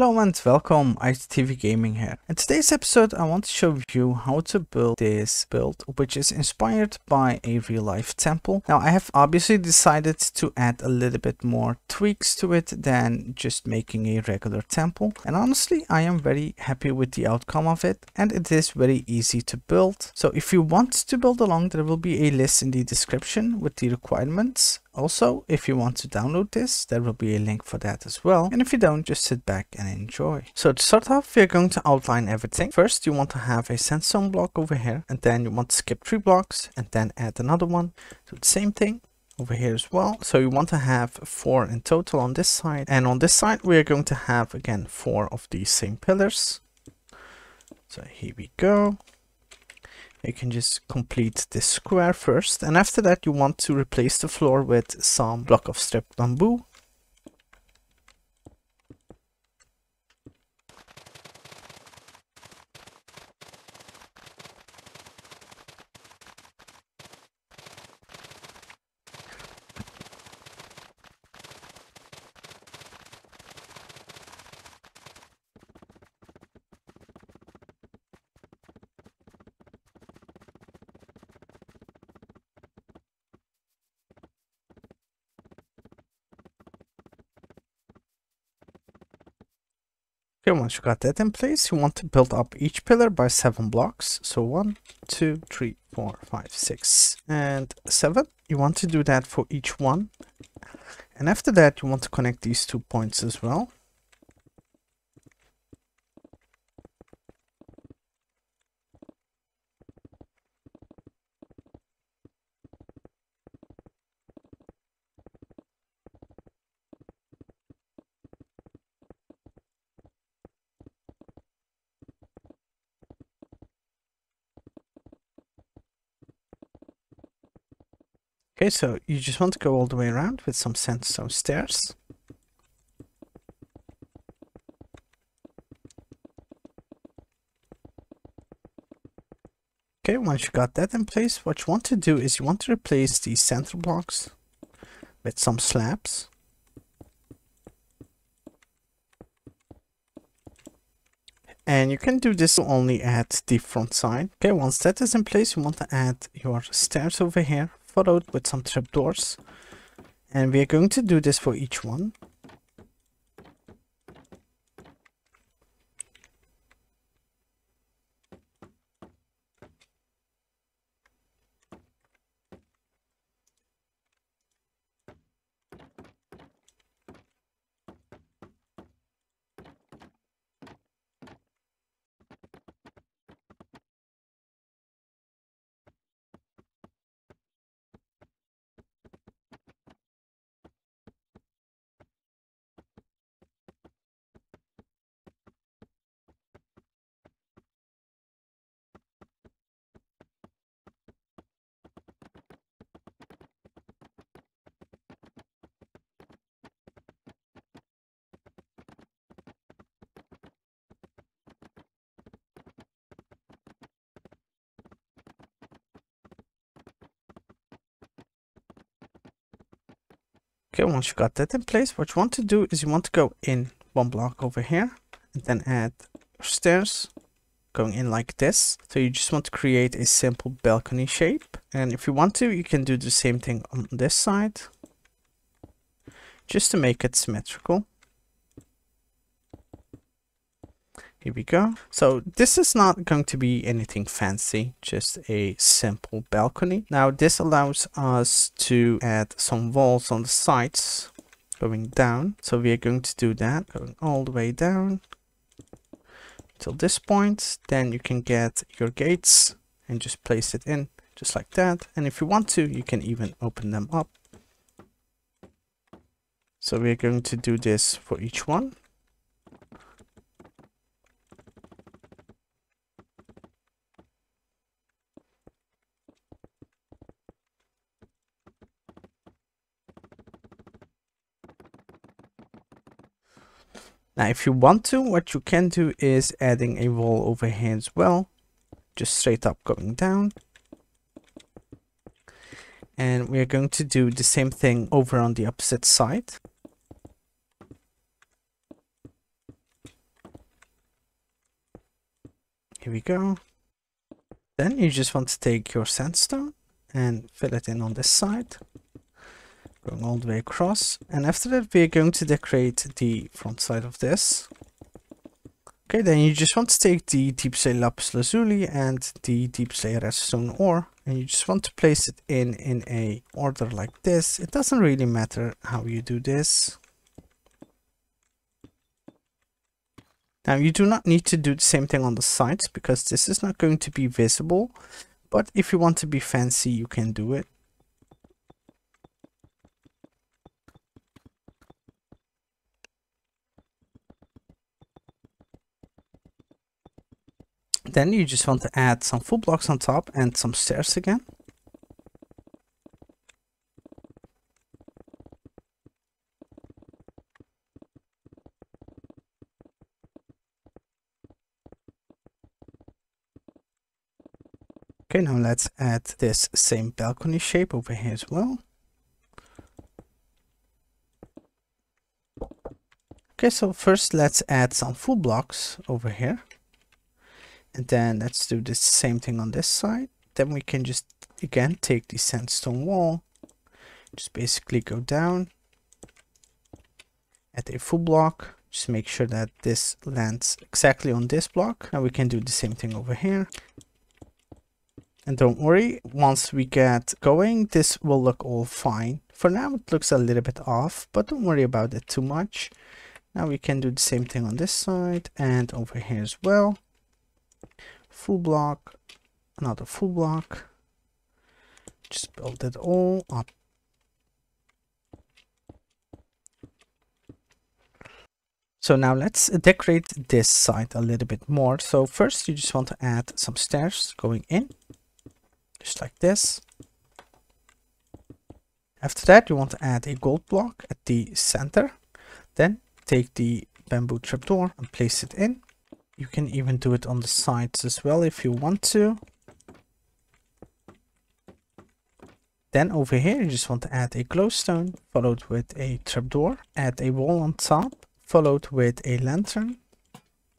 Hello and welcome, IT-TV Gaming here. In today's episode I want to show you how to build this build which is inspired by a real life temple. Now I have obviously decided to add a little bit more tweaks to it than just making a regular temple and honestly I am very happy with the outcome of it and it is very easy to build. So if you want to build along there will be a list in the description with the requirements also, if you want to download this, there will be a link for that as well. And if you don't, just sit back and enjoy. So to start off, we're going to outline everything. First, you want to have a sandstone block over here, and then you want to skip three blocks and then add another one. Do the same thing over here as well. So you want to have four in total on this side. And on this side, we are going to have, again, four of these same pillars. So here we go you can just complete this square first and after that you want to replace the floor with some block of stripped bamboo Okay, once you got that in place, you want to build up each pillar by seven blocks. So one, two, three, four, five, six, and seven. You want to do that for each one. And after that, you want to connect these two points as well. Okay, so you just want to go all the way around with some sandstone stairs. Okay, once you got that in place, what you want to do is you want to replace these center blocks with some slabs. And you can do this only at the front side. Okay, once that is in place, you want to add your stairs over here followed with some trapdoors. And we are going to do this for each one. Okay, once you got that in place, what you want to do is you want to go in one block over here and then add stairs going in like this. So you just want to create a simple balcony shape. And if you want to, you can do the same thing on this side just to make it symmetrical. Here we go. So this is not going to be anything fancy, just a simple balcony. Now this allows us to add some walls on the sides going down. So we are going to do that, going all the way down till this point. Then you can get your gates and just place it in just like that. And if you want to, you can even open them up. So we're going to do this for each one. Now, if you want to, what you can do is adding a wall over here as well. Just straight up going down. And we're going to do the same thing over on the opposite side. Here we go. Then you just want to take your sandstone and fill it in on this side. Going all the way across. And after that we're going to decorate the front side of this. Okay, then you just want to take the Deepslate Lapis Lazuli and the deep Deepslate Redstone ore and you just want to place it in in a order like this. It doesn't really matter how you do this. Now you do not need to do the same thing on the sides because this is not going to be visible. But if you want to be fancy, you can do it. Then you just want to add some full blocks on top and some stairs again. Okay, now let's add this same balcony shape over here as well. Okay, so first let's add some full blocks over here and then let's do the same thing on this side. Then we can just again take the sandstone wall. Just basically go down at a full block. Just make sure that this lands exactly on this block. Now we can do the same thing over here. And don't worry once we get going this will look all fine. For now it looks a little bit off but don't worry about it too much. Now we can do the same thing on this side and over here as well full block, another full block. Just build it all up. So now let's decorate this side a little bit more. So first you just want to add some stairs going in, just like this. After that you want to add a gold block at the center. Then take the bamboo trapdoor and place it in. You can even do it on the sides as well if you want to. Then over here, you just want to add a glowstone, followed with a trapdoor. Add a wall on top, followed with a lantern.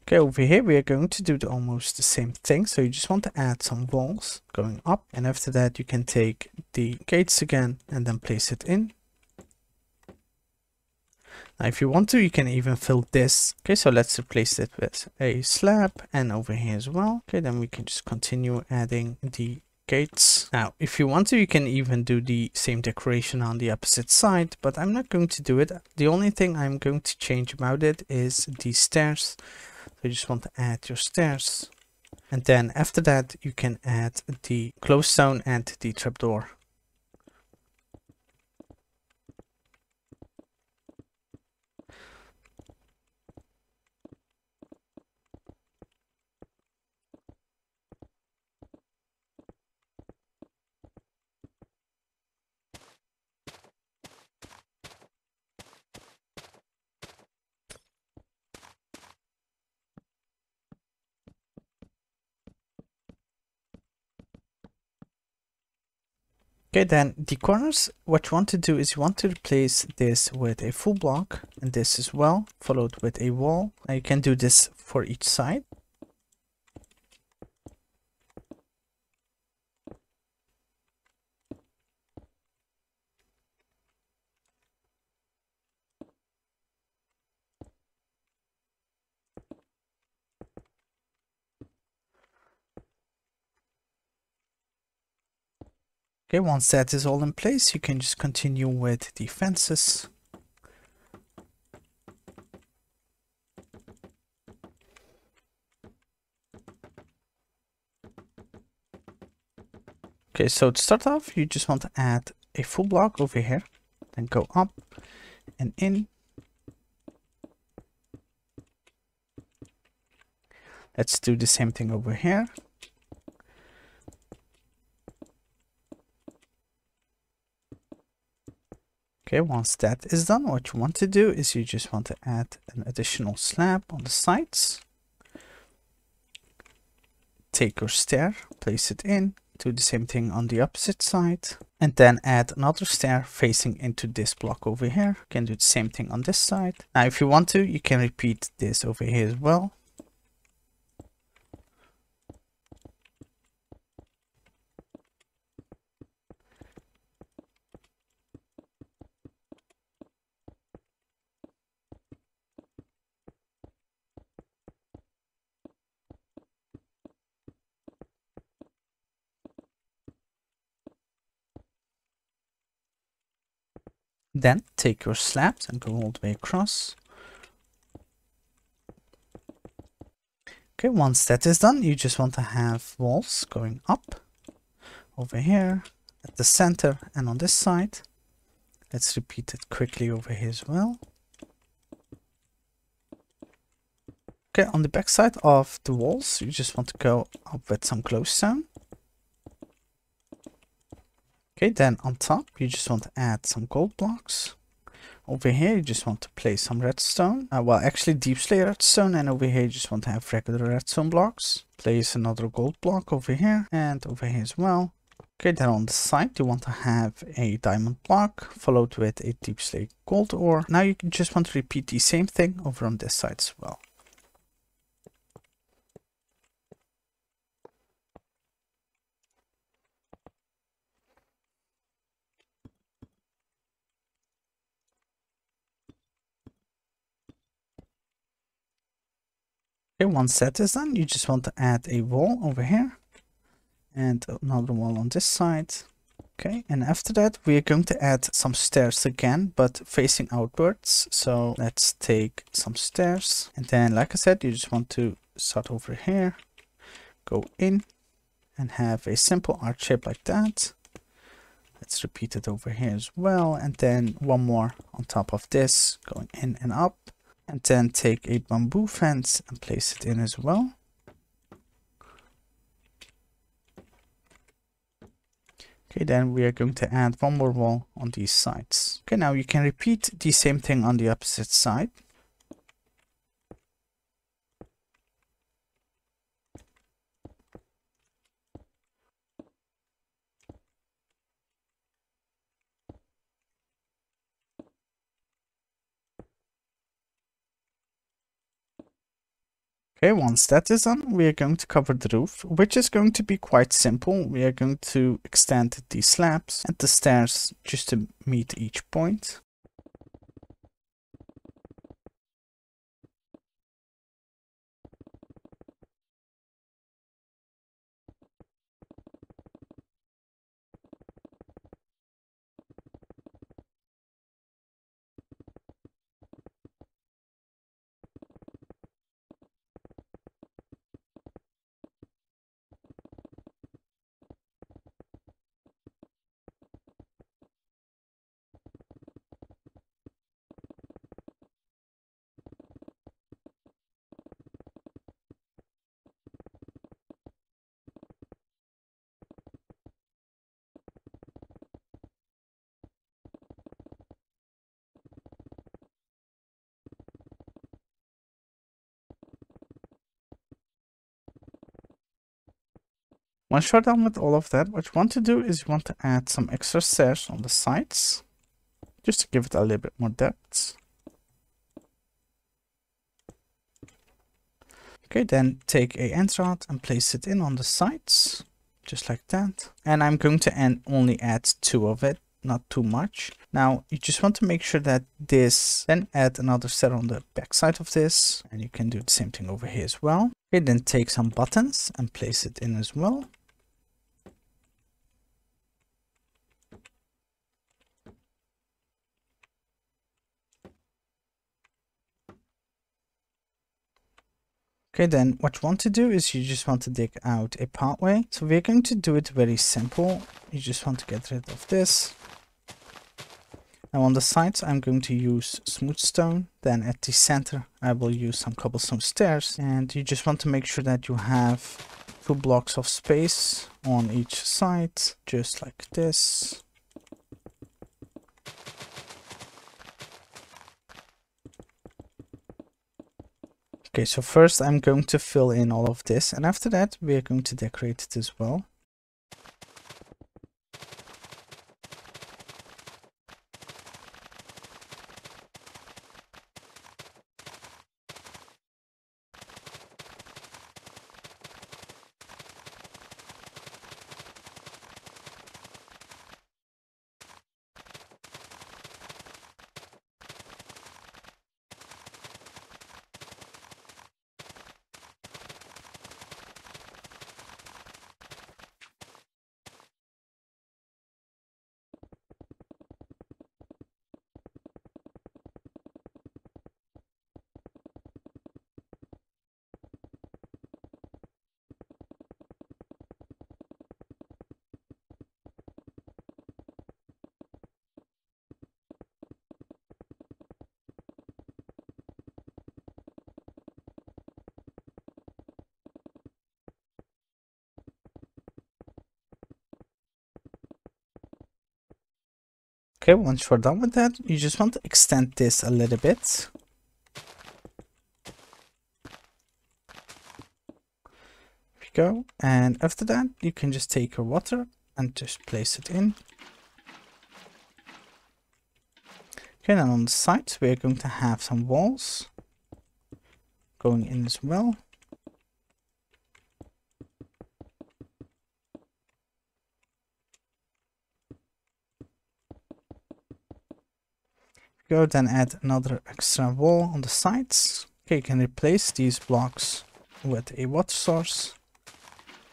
Okay, over here we are going to do the, almost the same thing. So you just want to add some walls going up. And after that, you can take the gates again and then place it in. Now if you want to, you can even fill this. Okay, so let's replace it with a slab and over here as well. Okay, then we can just continue adding the gates. Now, if you want to, you can even do the same decoration on the opposite side, but I'm not going to do it. The only thing I'm going to change about it is the stairs. So you just want to add your stairs. And then after that, you can add the glowstone and the trapdoor. Okay, then the corners, what you want to do is you want to replace this with a full block and this as well, followed with a wall. Now you can do this for each side. Okay, once that is all in place, you can just continue with the fences. Okay, so to start off, you just want to add a full block over here, then go up and in. Let's do the same thing over here. Okay, once that is done, what you want to do is you just want to add an additional slab on the sides. Take your stair, place it in, do the same thing on the opposite side, and then add another stair facing into this block over here. You can do the same thing on this side. Now, if you want to, you can repeat this over here as well. Then take your slabs and go all the way across. Okay, once that is done, you just want to have walls going up over here at the center and on this side. Let's repeat it quickly over here as well. Okay, on the back side of the walls, you just want to go up with some glowstone. Okay, then on top, you just want to add some gold blocks. Over here, you just want to place some redstone. Uh, well, actually deep redstone. And over here, you just want to have regular redstone blocks. Place another gold block over here and over here as well. Okay, then on the side, you want to have a diamond block followed with a Deepslate gold ore. Now you just want to repeat the same thing over on this side as well. Okay, once that is done, you just want to add a wall over here and another wall on this side. Okay, and after that, we are going to add some stairs again, but facing outwards. So let's take some stairs. And then, like I said, you just want to start over here, go in and have a simple arch shape like that. Let's repeat it over here as well. And then one more on top of this, going in and up and then take a bamboo fence and place it in as well. Okay, then we are going to add one more wall on these sides. Okay, now you can repeat the same thing on the opposite side. Okay, once that is done, we are going to cover the roof, which is going to be quite simple. We are going to extend the slabs and the stairs just to meet each point. Once you're done with all of that, what you want to do is you want to add some extra stairs on the sides, just to give it a little bit more depth. Okay, then take a end rod and place it in on the sides, just like that. And I'm going to end, only add two of it, not too much. Now, you just want to make sure that this, then add another set on the back side of this, and you can do the same thing over here as well. Okay, then take some buttons and place it in as well. Okay, then what you want to do is you just want to dig out a pathway. So we're going to do it very simple. You just want to get rid of this. Now on the sides, I'm going to use smooth stone. Then at the center, I will use some cobblestone stairs. And you just want to make sure that you have two blocks of space on each side, just like this. Okay, so first I'm going to fill in all of this and after that we are going to decorate it as well. Okay, once you're done with that, you just want to extend this a little bit. There you go. And after that, you can just take your water and just place it in. Okay, now on the sides, we're going to have some walls going in as well. Go, then add another extra wall on the sides. Okay, you can replace these blocks with a water source.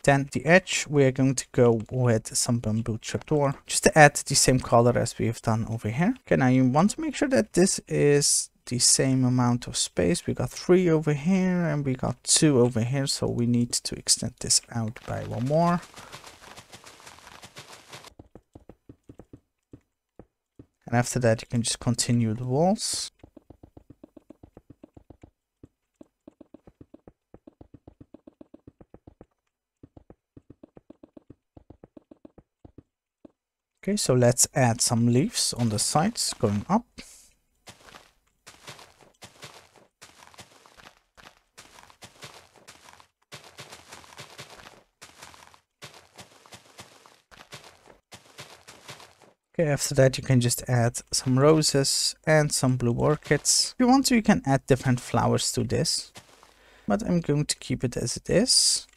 Then the edge, we're going to go with some bamboo trapdoor, just to add the same color as we have done over here. Okay, now you want to make sure that this is the same amount of space. We got three over here and we got two over here, so we need to extend this out by one more. And after that, you can just continue the walls. Okay, so let's add some leaves on the sides going up. Okay, after that you can just add some roses and some blue orchids. If you want to, you can add different flowers to this. But I'm going to keep it as it is.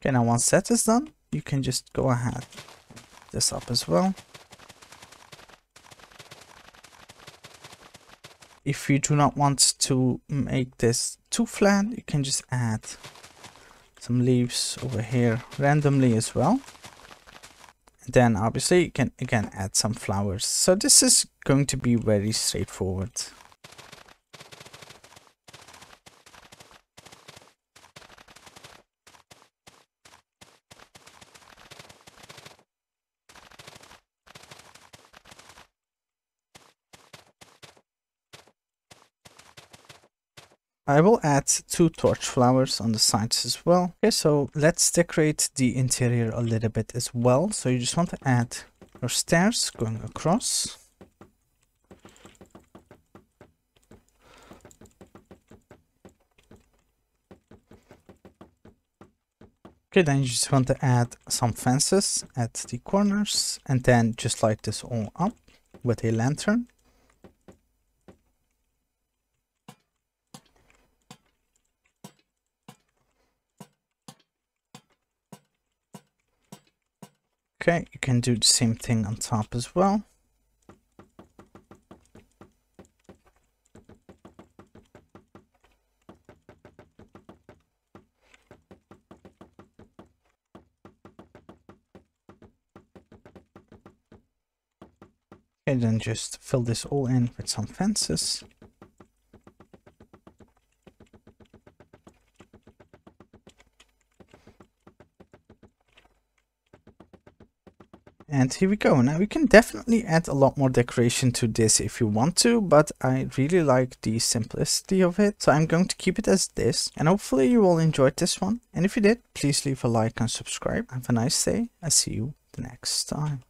Okay, now once that is done, you can just go ahead this up as well. If you do not want to make this too flat, you can just add some leaves over here randomly as well. Then obviously you can again add some flowers. So this is going to be very straightforward. I will add two torch flowers on the sides as well. Okay, so let's decorate the interior a little bit as well. So you just want to add your stairs going across. Okay, then you just want to add some fences at the corners and then just light this all up with a lantern. Okay, you can do the same thing on top as well. And then just fill this all in with some fences. And here we go. Now we can definitely add a lot more decoration to this if you want to, but I really like the simplicity of it. So I'm going to keep it as this and hopefully you all enjoyed this one. And if you did, please leave a like and subscribe. Have a nice day. I'll see you the next time.